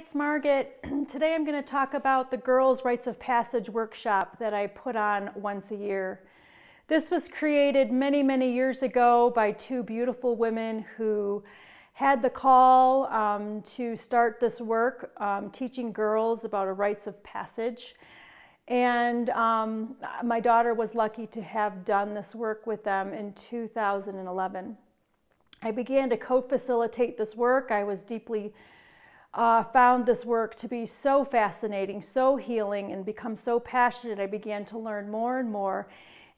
it's Margitt. Today I'm going to talk about the Girls' Rites of Passage workshop that I put on once a year. This was created many, many years ago by two beautiful women who had the call um, to start this work, um, teaching girls about a rites of passage. And um, my daughter was lucky to have done this work with them in 2011. I began to co-facilitate this work. I was deeply uh, found this work to be so fascinating, so healing, and become so passionate. I began to learn more and more.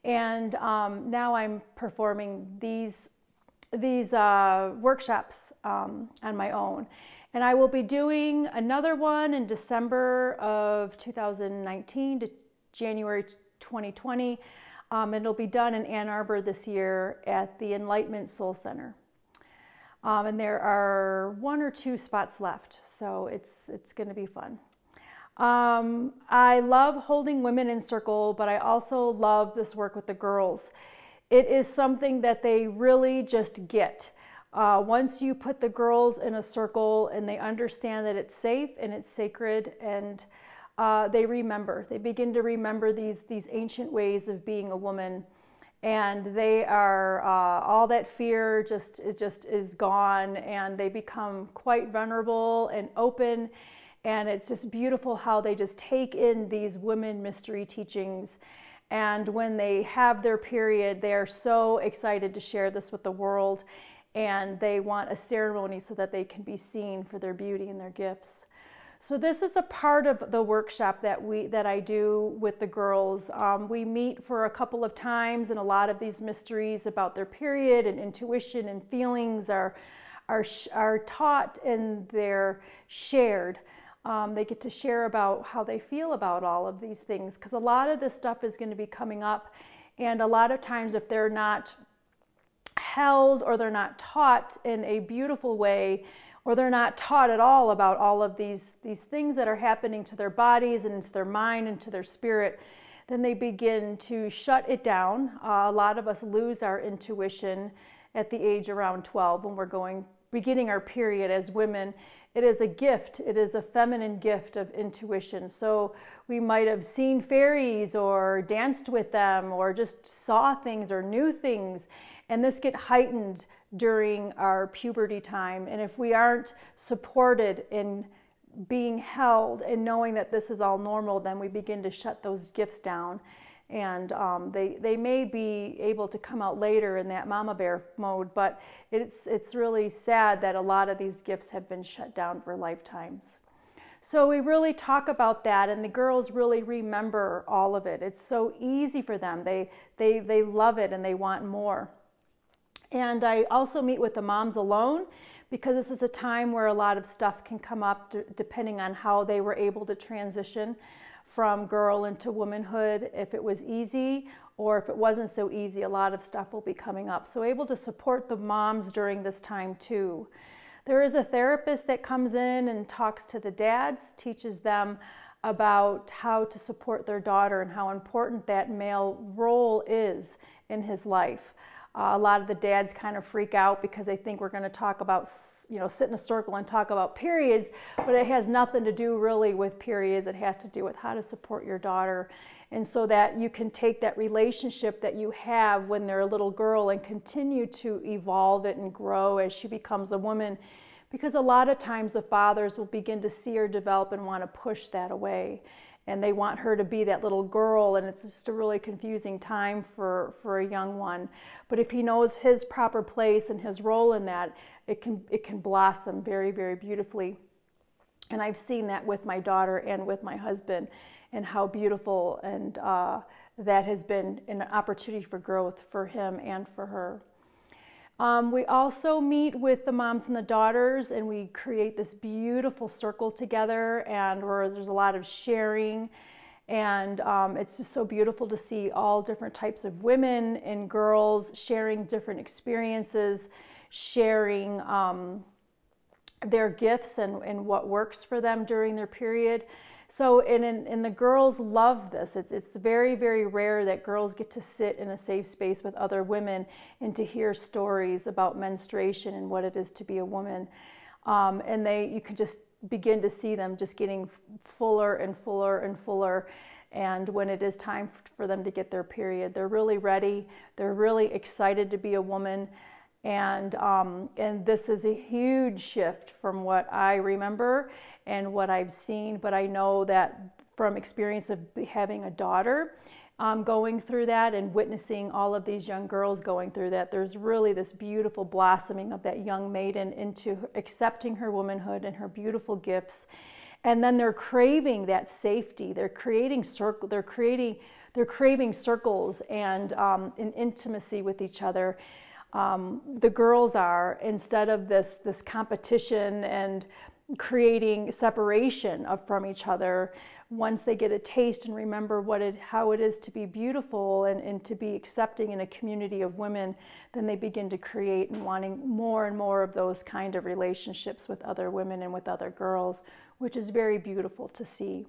And um, now I'm performing these, these uh, workshops um, on my own. And I will be doing another one in December of 2019 to January 2020. Um, it'll be done in Ann Arbor this year at the Enlightenment Soul Center. Um, and there are one or two spots left, so it's, it's going to be fun. Um, I love holding women in circle, but I also love this work with the girls. It is something that they really just get. Uh, once you put the girls in a circle and they understand that it's safe and it's sacred and uh, they remember, they begin to remember these, these ancient ways of being a woman and they are uh, all that fear just just is gone and they become quite vulnerable and open and it's just beautiful how they just take in these women mystery teachings and when they have their period they are so excited to share this with the world and they want a ceremony so that they can be seen for their beauty and their gifts so this is a part of the workshop that we that I do with the girls. Um, we meet for a couple of times, and a lot of these mysteries about their period and intuition and feelings are are are taught and they're shared. Um, they get to share about how they feel about all of these things because a lot of this stuff is going to be coming up, and a lot of times if they're not held or they're not taught in a beautiful way or they're not taught at all about all of these, these things that are happening to their bodies and to their mind and to their spirit, then they begin to shut it down. Uh, a lot of us lose our intuition at the age around 12 when we're going beginning our period as women. It is a gift. It is a feminine gift of intuition. So we might have seen fairies or danced with them or just saw things or knew things and this get heightened during our puberty time. And if we aren't supported in being held and knowing that this is all normal, then we begin to shut those gifts down. And um, they, they may be able to come out later in that mama bear mode, but it's, it's really sad that a lot of these gifts have been shut down for lifetimes. So we really talk about that, and the girls really remember all of it. It's so easy for them. They, they, they love it and they want more. And I also meet with the moms alone because this is a time where a lot of stuff can come up depending on how they were able to transition from girl into womanhood. If it was easy or if it wasn't so easy, a lot of stuff will be coming up. So able to support the moms during this time too. There is a therapist that comes in and talks to the dads, teaches them about how to support their daughter and how important that male role is in his life. Uh, a lot of the dads kind of freak out because they think we're going to talk about, you know, sit in a circle and talk about periods, but it has nothing to do really with periods. It has to do with how to support your daughter. And so that you can take that relationship that you have when they're a little girl and continue to evolve it and grow as she becomes a woman. Because a lot of times the fathers will begin to see her develop and want to push that away and they want her to be that little girl and it's just a really confusing time for for a young one. But if he knows his proper place and his role in that it can it can blossom very very beautifully. And i've seen that with my daughter and with my husband and how beautiful and uh, that has been an opportunity for growth for him and for her um, we also meet with the moms and the daughters and we create this beautiful circle together and where there's a lot of sharing and um, it's just so beautiful to see all different types of women and girls sharing different experiences, sharing um, their gifts and, and what works for them during their period. So, and, and the girls love this. It's, it's very, very rare that girls get to sit in a safe space with other women and to hear stories about menstruation and what it is to be a woman. Um, and they, you can just begin to see them just getting fuller and fuller and fuller. And when it is time for them to get their period, they're really ready. They're really excited to be a woman. And, um, and this is a huge shift from what I remember and what I've seen. But I know that from experience of having a daughter, um, going through that and witnessing all of these young girls going through that, there's really this beautiful blossoming of that young maiden into accepting her womanhood and her beautiful gifts. And then they're craving that safety. They're creating circle. They're creating. They're craving circles and um, an intimacy with each other. Um, the girls are instead of this this competition and creating separation of, from each other once they get a taste and remember what it, how it is to be beautiful and, and to be accepting in a community of women, then they begin to create and wanting more and more of those kind of relationships with other women and with other girls, which is very beautiful to see.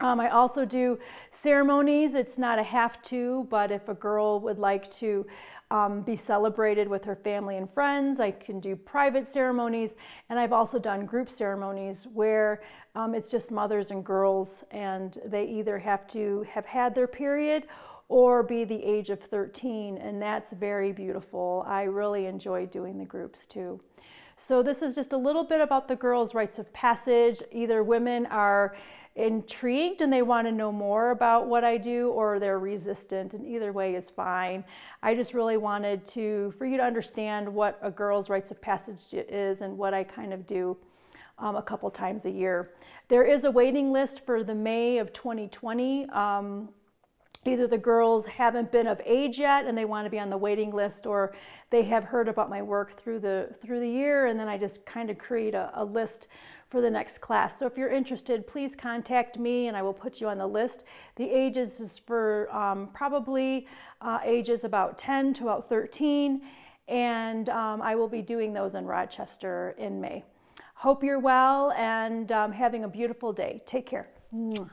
Um, I also do ceremonies. It's not a have to, but if a girl would like to um, be celebrated with her family and friends, I can do private ceremonies. And I've also done group ceremonies where um, it's just mothers and girls, and they either have to have had their period or be the age of 13. And that's very beautiful. I really enjoy doing the groups too. So, this is just a little bit about the girls' rites of passage. Either women are intrigued and they want to know more about what I do or they're resistant and either way is fine. I just really wanted to for you to understand what a girl's rites of passage is and what I kind of do um, a couple times a year. There is a waiting list for the May of 2020. Um, either the girls haven't been of age yet and they want to be on the waiting list or they have heard about my work through the through the year and then I just kind of create a, a list for the next class. So if you're interested, please contact me and I will put you on the list. The ages is for um, probably uh, ages about 10 to about 13 and um, I will be doing those in Rochester in May. Hope you're well and um, having a beautiful day. Take care. Mwah.